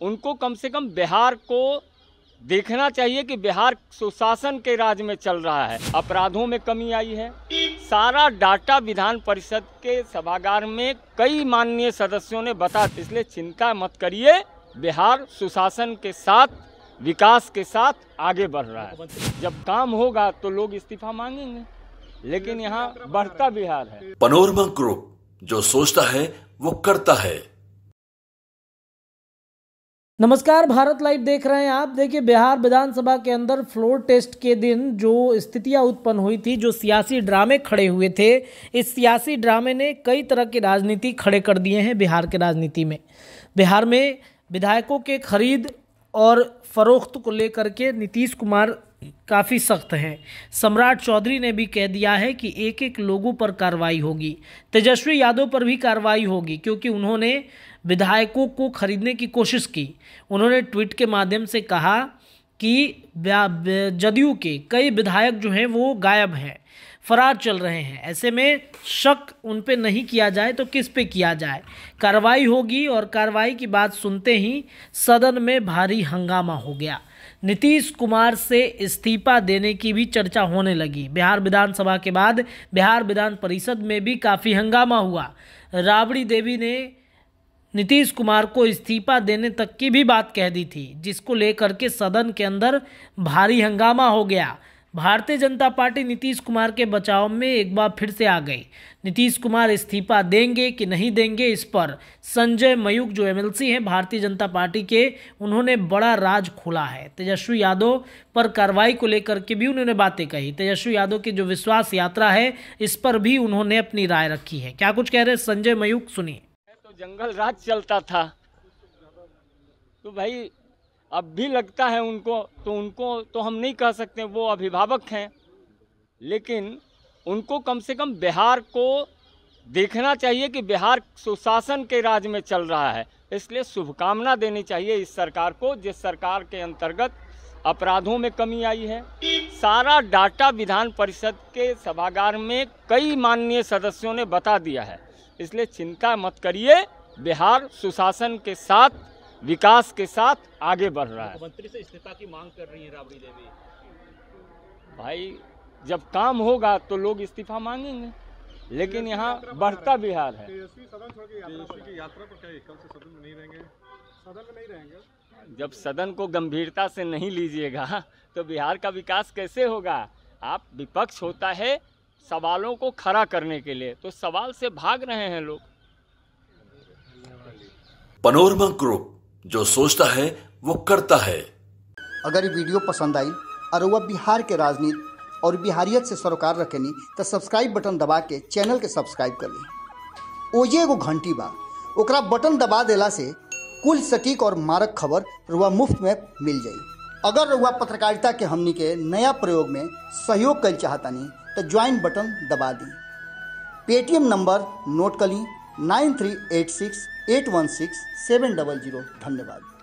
उनको कम से कम बिहार को देखना चाहिए कि बिहार सुशासन के राज में चल रहा है। अपराधों में कमी आई है। सारा डाटा विधान परिषद के सभागार में कई माननीय सदस्यों ने बता, इसलिए चिंता मत करिए। बिहार सुशासन के साथ, विकास के साथ आगे बढ़ रहा है। जब काम होगा तो लोग इस्तीफा मांगेंगे, लेकिन यहाँ बढ़ता बिहार है। पनोरमा ग्रुप जो सोचता है, वो करता है। नमस्कार, भारत लाइव देख रहे हैं आप। देखिए, बिहार विधानसभा के अंदर फ्लोर टेस्ट के दिन जो स्थितियाँ उत्पन्न हुई थी, जो सियासी ड्रामे खड़े हुए थे, इस सियासी ड्रामे ने कई तरह की राजनीति खड़े कर दिए हैं बिहार के राजनीति में। बिहार में विधायकों के खरीद और फरोख्त को लेकर के नीतीश कुमार काफ़ी सख्त हैं। सम्राट चौधरी ने भी कह दिया है कि एक एक लोगों पर कार्रवाई होगी। तेजस्वी यादव पर भी कार्रवाई होगी, क्योंकि उन्होंने विधायकों को खरीदने की कोशिश की। उन्होंने ट्वीट के माध्यम से कहा कि जदयू के कई विधायक जो हैं, वो गायब हैं, फरार चल रहे हैं। ऐसे में शक उन पे नहीं किया जाए तो किस पे किया जाए? कार्रवाई होगी और कार्रवाई की बात सुनते ही सदन में भारी हंगामा हो गया। नीतीश कुमार से इस्तीफा देने की भी चर्चा होने लगी। बिहार विधानसभा के बाद बिहार विधान परिषद में भी काफ़ी हंगामा हुआ। राबड़ी देवी ने नीतीश कुमार को इस्तीफा देने तक की भी बात कह दी थी, जिसको लेकर के सदन के अंदर भारी हंगामा हो गया। भारतीय जनता पार्टी नीतीश कुमार के बचाव में एक बार फिर से आ गई। नीतीश कुमार इस्तीफा देंगे कि नहीं देंगे इस पर? संजय मयूख जो एमएलसी हैं, भारतीय जनता पार्टी के, उन्होंने बड़ा राज खोला है। तेजस्वी यादव पर कार्रवाई को लेकर के भी उन्होंने बातें कही। तेजस्वी यादव की जो विश्वास यात्रा है, इस पर भी उन्होंने अपनी राय रखी है। क्या कुछ कह रहे संजय मयूख, सुनिए। तो जंगल राज चलता था। तो भाई अब भी लगता है उनको तो उनको तो हम नहीं कह सकते, वो अभिभावक हैं। लेकिन उनको कम से कम बिहार को देखना चाहिए कि बिहार सुशासन के राज में चल रहा है। इसलिए शुभकामना देनी चाहिए इस सरकार को, जिस सरकार के अंतर्गत अपराधों में कमी आई है। सारा डाटा विधान परिषद के सभागार में कई माननीय सदस्यों ने बता दिया है। इसलिए चिंता मत करिए, बिहार सुशासन के साथ विकास के साथ आगे बढ़ रहा है। मंत्री से इस्तीफा की मांग कर रही है राबड़ी देवी। भाई जब काम होगा तो लोग इस्तीफा मांगेंगे लेकिन यहाँ बढ़ता बिहार है। तेजस्वी सदन छोड़ के यात्रा की यात्रा पर क्या कल से सदन में नहीं रहेंगे? सदन में नहीं रहेंगे। जब सदन को गंभीरता से नहीं लीजिएगा तो बिहार का विकास कैसे होगा? आप विपक्ष होता है सवालों को खड़ा करने के लिए तो सवाल से भाग रहे हैं लोग। पनोरमा ग्रुप जो सोचता है, वो करता है। अगर ये वीडियो पसंद आई और वह बिहार के राजनीति और बिहारियत से सरोकार रखेनी तो सब्सक्राइब बटन दबा के चैनल के सब्सक्राइब कर ली। ओजे एगो घंटी बा, ओकरा बटन दबा देला से कुल सटीक और मारक खबर रुआ मुफ़्त में मिल जाई। अगर रुआ पत्रकारिता के हमनी के नया प्रयोग में सहयोग कर चाहतानी तो ज्वाइन बटन दबा दी। पेटीएम नंबर नोट कर ली nine three eight six eight one six seven double zero धन्यवाद।